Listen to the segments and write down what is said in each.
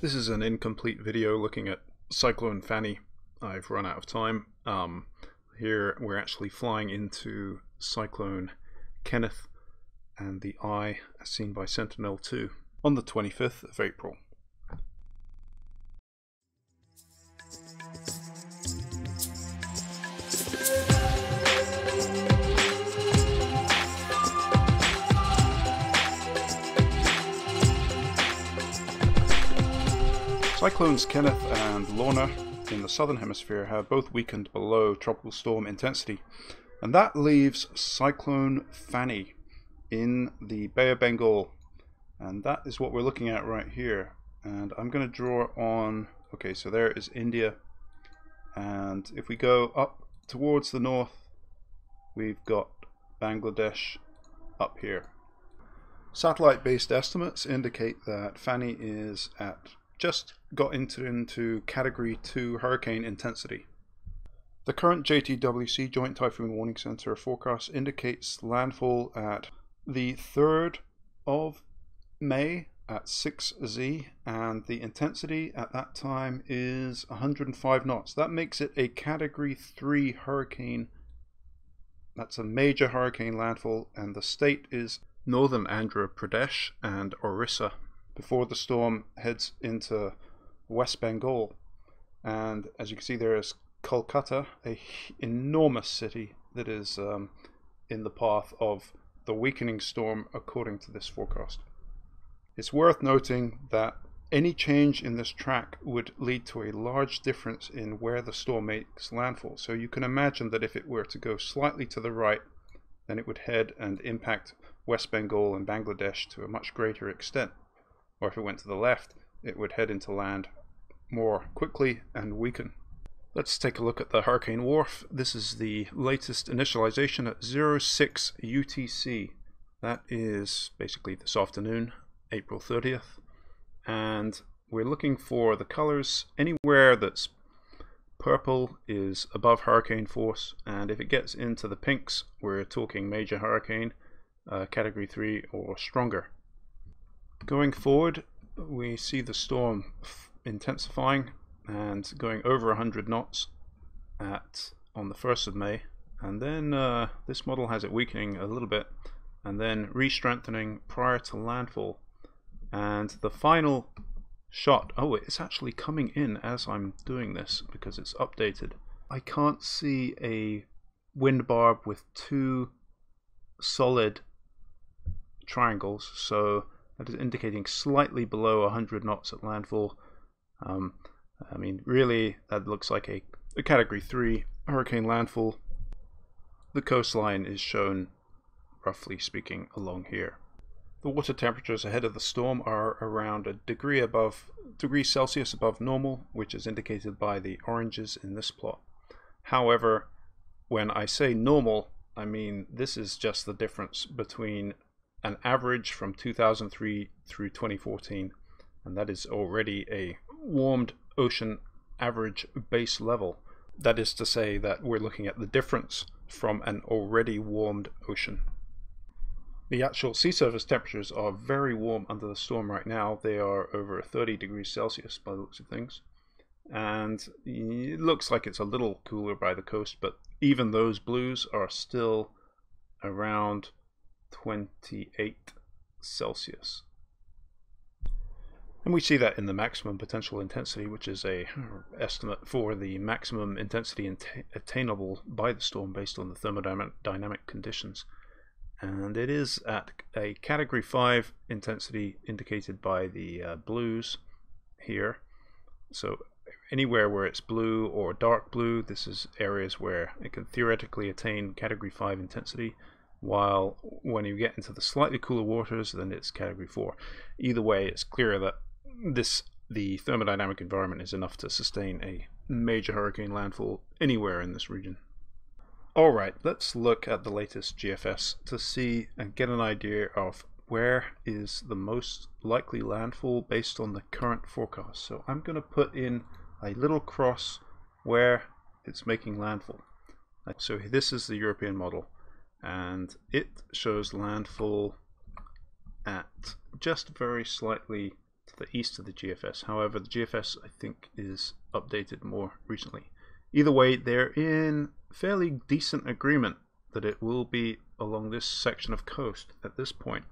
This is an incomplete video looking at Cyclone Fani. I've run out of time. Um, here we're actually flying into Cyclone Kenneth and the eye as seen by Sentinel-2 on the 25th of April. Cyclones Kenneth and Lorna in the southern hemisphere have both weakened below tropical storm intensity, and that leaves Cyclone Fani in the Bay of Bengal, and that is what we're looking at right here. And I'm going to draw on, okay, so there is India, and if we go up towards the north, we've got Bangladesh up here. Satellite based estimates indicate that Fani is at just got into, into Category 2 hurricane intensity. The current JTWC Joint Typhoon Warning Center forecast indicates landfall at the 3rd of May at 6Z and the intensity at that time is 105 knots. That makes it a Category 3 hurricane. That's a major hurricane landfall and the state is Northern Andhra Pradesh and Orissa before the storm heads into West Bengal. And as you can see, there is Kolkata, a enormous city that is um, in the path of the weakening storm according to this forecast. It's worth noting that any change in this track would lead to a large difference in where the storm makes landfall. So you can imagine that if it were to go slightly to the right, then it would head and impact West Bengal and Bangladesh to a much greater extent or if it went to the left, it would head into land more quickly and weaken. Let's take a look at the Hurricane WRF. This is the latest initialization at 06 UTC. That is basically this afternoon, April 30th. And we're looking for the colors anywhere that's purple is above hurricane force and if it gets into the pinks we're talking major hurricane uh, category 3 or stronger Going forward, we see the storm intensifying and going over 100 knots at on the 1st of May. And then uh, this model has it weakening a little bit and then re-strengthening prior to landfall. And the final shot oh it's actually coming in as I'm doing this because it's updated. I can't see a wind barb with two solid triangles so that is indicating slightly below 100 knots at landfall. Um, I mean, really, that looks like a, a Category 3 hurricane landfall. The coastline is shown, roughly speaking, along here. The water temperatures ahead of the storm are around a degree above degree Celsius above normal, which is indicated by the oranges in this plot. However, when I say normal, I mean this is just the difference between an average from 2003 through 2014, and that is already a warmed ocean average base level. That is to say that we're looking at the difference from an already warmed ocean. The actual sea surface temperatures are very warm under the storm right now. They are over 30 degrees Celsius by the looks of things. And it looks like it's a little cooler by the coast, but even those blues are still around 28 Celsius. And we see that in the maximum potential intensity, which is a estimate for the maximum intensity attainable by the storm based on the thermodynamic conditions. And it is at a category 5 intensity indicated by the uh, blues here. So anywhere where it's blue or dark blue, this is areas where it can theoretically attain category 5 intensity while when you get into the slightly cooler waters then it's category 4 either way it's clear that this the thermodynamic environment is enough to sustain a major hurricane landfall anywhere in this region. Alright let's look at the latest GFS to see and get an idea of where is the most likely landfall based on the current forecast. So I'm going to put in a little cross where it's making landfall. So this is the European model and it shows landfall at just very slightly to the east of the GFS. However, the GFS I think is updated more recently. Either way, they're in fairly decent agreement that it will be along this section of coast at this point.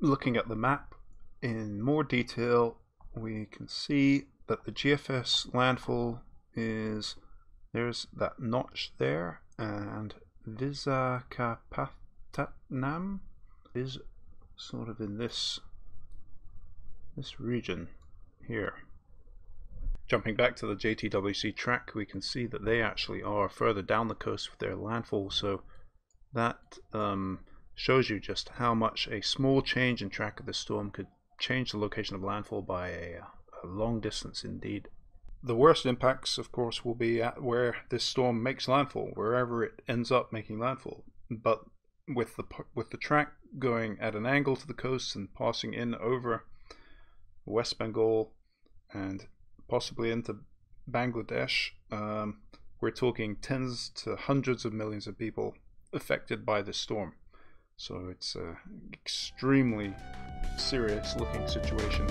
Looking at the map in more detail, we can see that the GFS landfall is there's that notch there and Visakhapatnam is sort of in this this region here. Jumping back to the JTWC track, we can see that they actually are further down the coast with their landfall, so that um, shows you just how much a small change in track of the storm could change the location of landfall by a, a long distance indeed. The worst impacts, of course, will be at where this storm makes landfall, wherever it ends up making landfall. But with the with the track going at an angle to the coast and passing in over West Bengal and possibly into Bangladesh, um, we're talking tens to hundreds of millions of people affected by this storm. So it's an extremely serious looking situation.